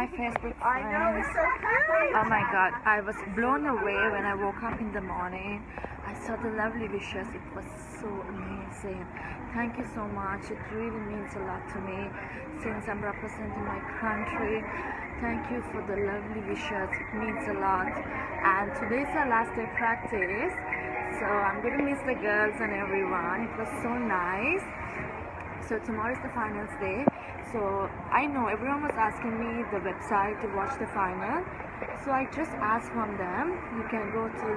my Facebook I know, friends. Oh my god, I was blown away when I woke up in the morning. I saw the lovely wishes. It was so amazing. Thank you so much. It really means a lot to me since I'm representing my country. Thank you for the lovely wishes. It means a lot. And today's our last day practice. So I'm gonna miss the girls and everyone. It was so nice. So tomorrow is the finals day. So I know everyone was asking me the website to watch the final. So I just asked from them. You can go to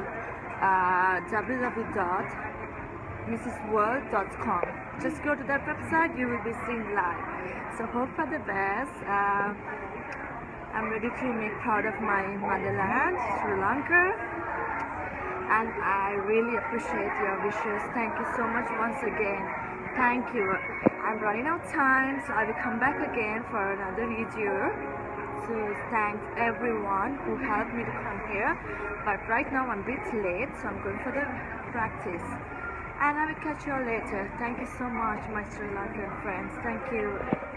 uh, www.mrsworld.com. Just go to that website. You will be seeing live. So hope for the best. Uh, I'm ready to make proud of my motherland, Sri Lanka and I really appreciate your wishes. Thank you so much once again. Thank you. I'm running out of time, so I will come back again for another video to thank everyone who helped me to come here. But right now I'm a bit late, so I'm going for the practice. And I will catch you all later. Thank you so much, my Sri Lankan friends. Thank you.